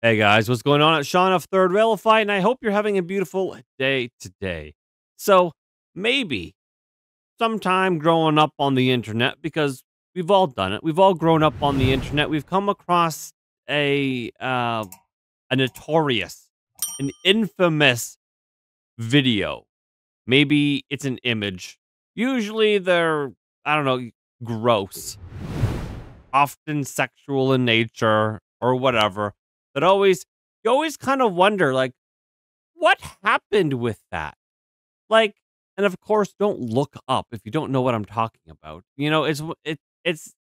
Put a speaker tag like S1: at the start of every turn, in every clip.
S1: Hey guys, what's going on? It's Sean of Third Railify, and I hope you're having a beautiful day today. So, maybe sometime growing up on the internet, because we've all done it, we've all grown up on the internet, we've come across a uh, a notorious, an infamous video. Maybe it's an image. Usually they're, I don't know, gross, often sexual in nature or whatever but always you always kind of wonder like what happened with that like and of course don't look up if you don't know what i'm talking about you know it's it, it's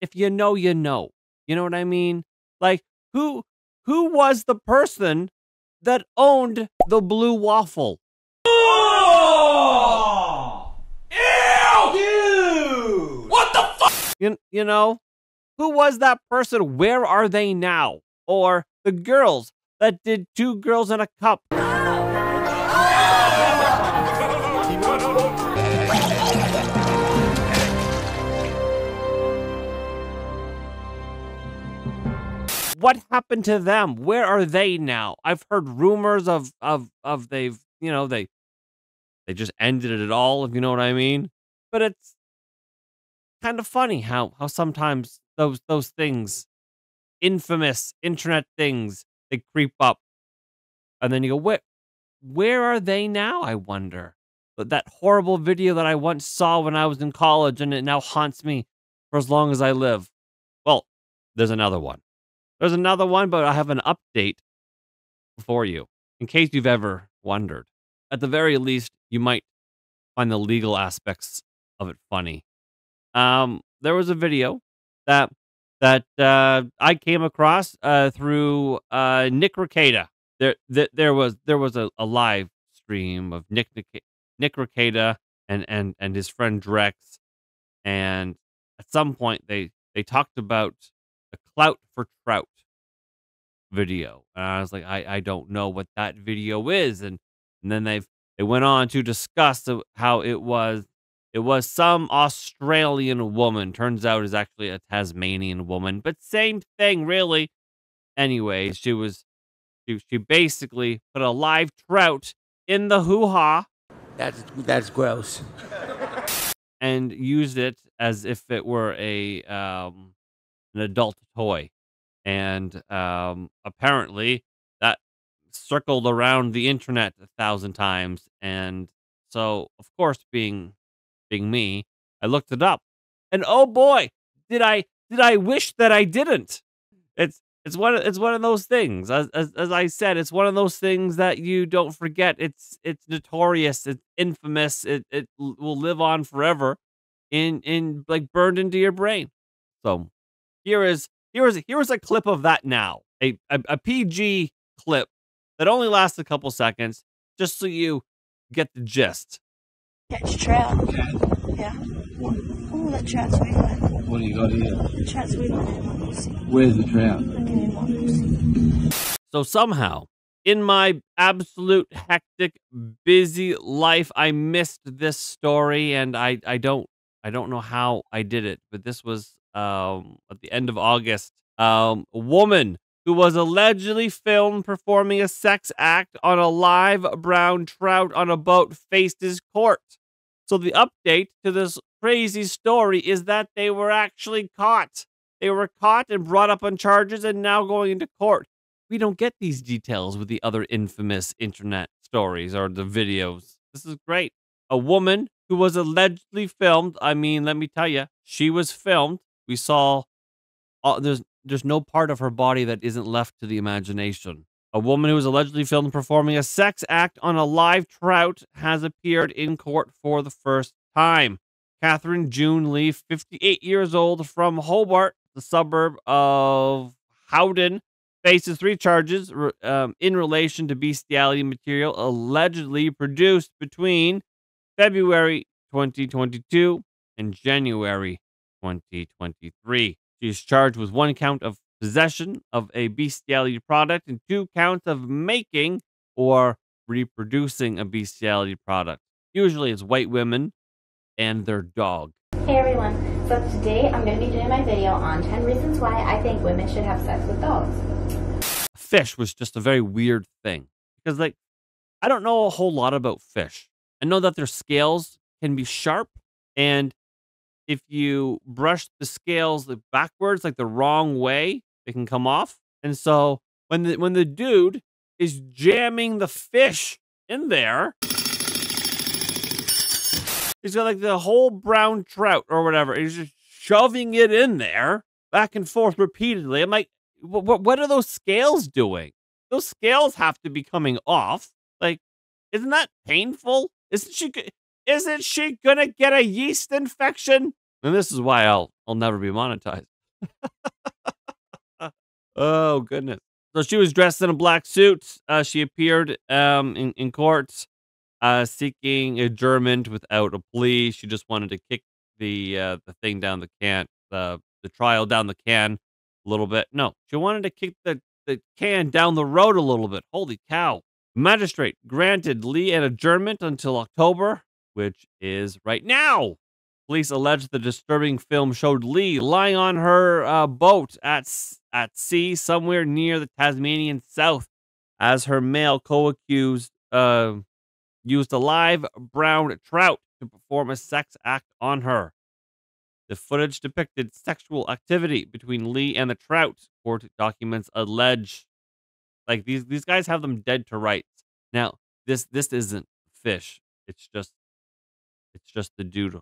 S1: if you know you know you know what i mean like who who was the person that owned the blue waffle
S2: Oh! Ew! Dude! What the fuck?
S1: you, you know who was that person where are they now or the girls that did two girls in a cup. What happened to them? Where are they now? I've heard rumors of of of they've you know they they just ended it all if you know what I mean. But it's kind of funny how how sometimes those those things infamous internet things they creep up. And then you go, where, where are they now? I wonder. But that horrible video that I once saw when I was in college and it now haunts me for as long as I live. Well, there's another one. There's another one, but I have an update for you in case you've ever wondered. At the very least, you might find the legal aspects of it funny. Um, there was a video that that uh, I came across uh, through uh, Nick Rekieta. There, th- there was there was a, a live stream of Nick Nick, Rekieta and and and his friend Drex, and at some point they they talked about the clout for trout video, and I was like, I I don't know what that video is, and and then they've they went on to discuss how it was it was some Australian woman. Turns out is actually a Tasmanian woman, but same thing, really. Anyway, she was she, she basically put a live trout in the hoo ha.
S3: That's that's gross.
S1: and used it as if it were a um an adult toy. And um apparently that circled around the internet a thousand times. And so of course being being me, I looked it up. And oh boy, did I did I wish that I didn't. It's it's one of, it's one of those things. As, as as I said, it's one of those things that you don't forget. It's it's notorious, it's infamous. It it will live on forever in in like burned into your brain. So here is here is here is a clip of that now. A, a, a PG clip that only lasts a couple seconds, just so you get the gist.
S4: Catch trout. Yeah. Oh, that trout's really good.
S5: What do you got here?
S4: The trout's really good.
S5: Where's the trout?
S1: So somehow, in my absolute hectic, busy life, I missed this story, and I I don't I don't know how I did it, but this was um at the end of August. Um, a woman who was allegedly filmed performing a sex act on a live brown trout on a boat faced his court. So the update to this crazy story is that they were actually caught. They were caught and brought up on charges and now going into court. We don't get these details with the other infamous internet stories or the videos. This is great. A woman who was allegedly filmed. I mean, let me tell you, she was filmed. We saw uh, there's there's no part of her body that isn't left to the imagination. A woman who was allegedly filmed performing a sex act on a live trout has appeared in court for the first time. Catherine June Lee, 58 years old, from Hobart, the suburb of Howden, faces three charges um, in relation to bestiality material allegedly produced between February 2022 and January 2023. She is charged with one count of possession of a bestiality product, and two counts of making or reproducing a bestiality product. Usually it's white women and their dog.
S6: Hey everyone, so today I'm going to be doing my video on 10 reasons why I think women should have sex with dogs.
S1: fish was just a very weird thing because, like, I don't know a whole lot about fish. I know that their scales can be sharp, and if you brush the scales backwards, like the wrong way, they can come off. And so when the when the dude is jamming the fish in there, he's got like the whole brown trout or whatever. He's just shoving it in there back and forth repeatedly. I'm like, what what are those scales doing? Those scales have to be coming off. Like, isn't that painful? Isn't she? Isn't she gonna get a yeast infection? And this is why I'll I'll never be monetized. oh goodness. So she was dressed in a black suit. Uh, she appeared um, in, in court uh, seeking adjournment without a plea. She just wanted to kick the uh, the thing down the can, the the trial down the can a little bit. No, she wanted to kick the, the can down the road a little bit. Holy cow. Magistrate granted Lee an adjournment until October, which is right now. Police allege the disturbing film showed Lee lying on her uh, boat at at sea somewhere near the Tasmanian South, as her male co-accused uh, used a live brown trout to perform a sex act on her. The footage depicted sexual activity between Lee and the trout. Court documents allege, like these these guys have them dead to rights. Now this this isn't fish. It's just it's just the dude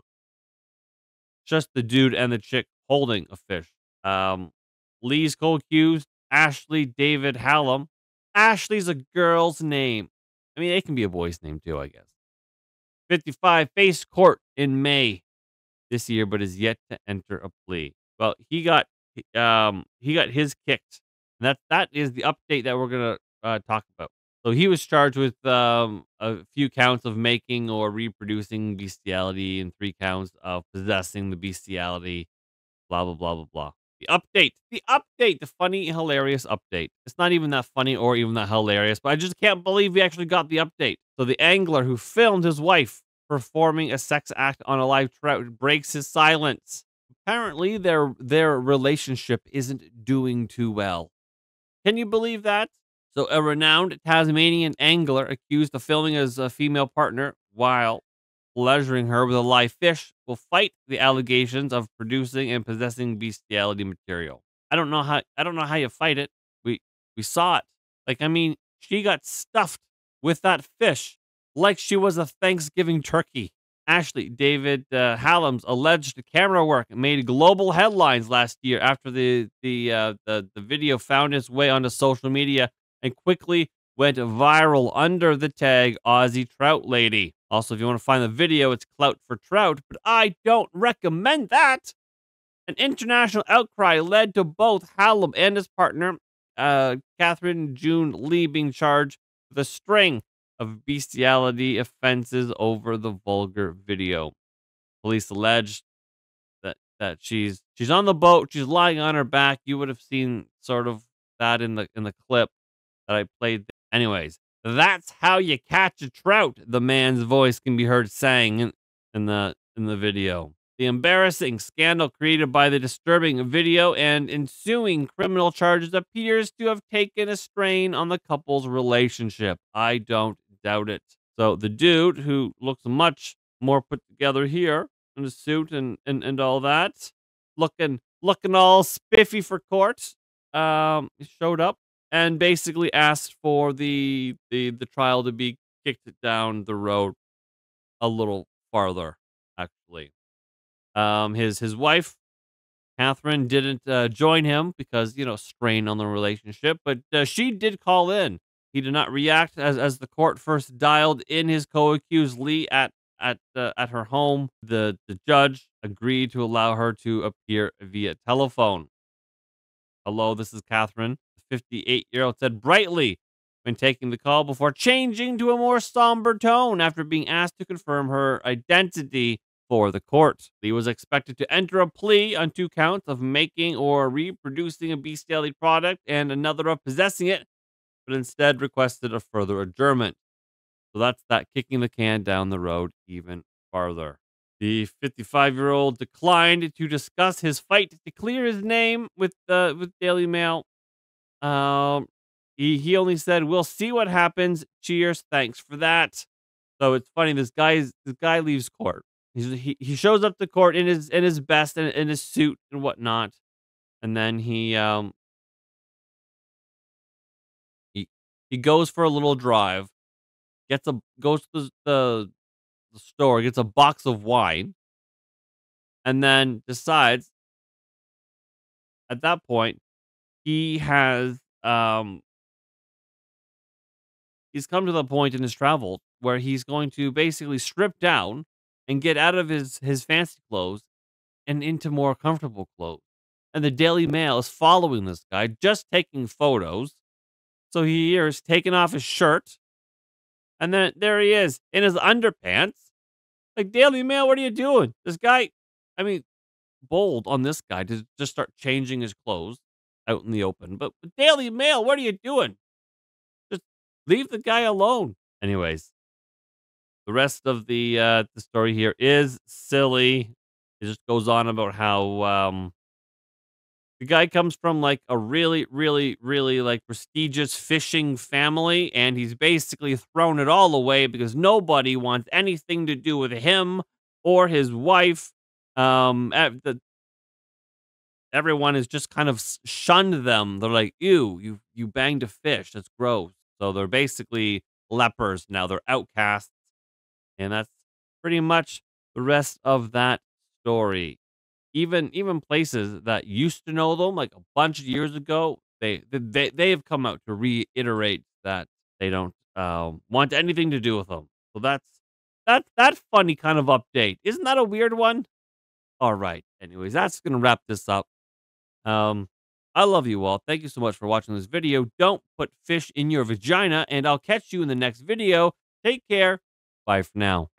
S1: just the dude and the chick holding a fish. Um, Lee's co-accused Ashley David Hallam. Ashley's a girl's name. I mean, it can be a boy's name too, I guess. 55 face court in May this year, but is yet to enter a plea. Well, he got um he got his kicked. And that that is the update that we're gonna uh, talk about. So he was charged with um, a few counts of making or reproducing bestiality and three counts of possessing the bestiality. Blah blah blah blah blah. The update, the update, the funny, hilarious update. It's not even that funny or even that hilarious, but I just can't believe we actually got the update. So the angler who filmed his wife performing a sex act on a live trout breaks his silence. Apparently, their their relationship isn't doing too well. Can you believe that? So, a renowned Tasmanian angler accused of filming his uh, female partner while pleasuring her with a live fish will fight the allegations of producing and possessing bestiality material. I don't know how I don't know how you fight it. We we saw it. Like I mean, she got stuffed with that fish like she was a Thanksgiving turkey. Ashley David uh, Hallam's alleged camera work made global headlines last year after the the uh, the the video found its way onto social media and quickly went viral under the tag Aussie Trout Lady. Also, if you want to find the video, it's Clout for Trout, but I don't recommend that. An international outcry led to both Hallam and his partner, uh, Catherine June Lee, being charged with a string of bestiality offenses over the vulgar video. Police alleged that that she's she's on the boat, she's lying on her back. You would have seen sort of that in the in the clip that I played. Anyways, that's how you catch a trout. The man's voice can be heard saying in, in the in the video. The embarrassing scandal created by the disturbing video and ensuing criminal charges appears to have taken a strain on the couple's relationship. I don't doubt it. So the dude who looks much more put together here in a suit and, and, and all that, looking looking all spiffy for court, um, showed up and basically asked for the the the trial to be kicked down the road a little farther. Actually, um, his his wife Catherine didn't uh, join him because you know strain on the relationship, but uh, she did call in. He did not react as as the court first dialed in his co-accused Lee at at uh, at her home. The the judge agreed to allow her to appear via telephone. Hello, this is Catherine. The 58 year old said brightly when taking the call before changing to a more somber tone after being asked to confirm her identity for the court. Lee was expected to enter a plea on two counts of making or reproducing a bestiality product and another of possessing it, but instead requested a further adjournment. So that's that kicking the can down the road even farther. The 55 year old declined to discuss his fight to clear his name with uh, with Daily Mail. Um, he he only said, "We'll see what happens. Cheers, thanks for that." So it's funny. This guy's this guy leaves court. He's, he he shows up to court in his in his best and in his suit and whatnot, and then he um he he goes for a little drive, gets a goes to the the, the store, gets a box of wine, and then decides at that point he has um he's come to the point in his travel where he's going to basically strip down and get out of his his fancy clothes and into more comfortable clothes. And the Daily Mail is following this guy, just taking photos. So he is taking off his shirt, and then there he is in his underpants. Like Daily Mail, what are you doing? This guy, I mean, bold on this guy to just start changing his clothes out in the open. But Daily Mail, what are you doing? Just leave the guy alone. Anyways, the rest of the uh, the story here is silly. It just goes on about how um, the guy comes from like a really, really, really like prestigious fishing family, and he's basically thrown it all away because nobody wants anything to do with him or his wife. Um, at the everyone has just kind of shunned them. They're like, "Ew, you you banged a fish. That's gross." So they're basically lepers now. They're outcasts, and that's pretty much the rest of that story. Even even places that used to know them, like a bunch of years ago, they they they have come out to reiterate that they don't uh, want anything to do with them. So that's that that funny kind of update. Isn't that a weird one? All right. Anyways, that's gonna wrap this up. Um, I love you all. Thank you so much for watching this video. Don't put fish in your vagina, and I'll catch you in the next video. Take care. Bye for now.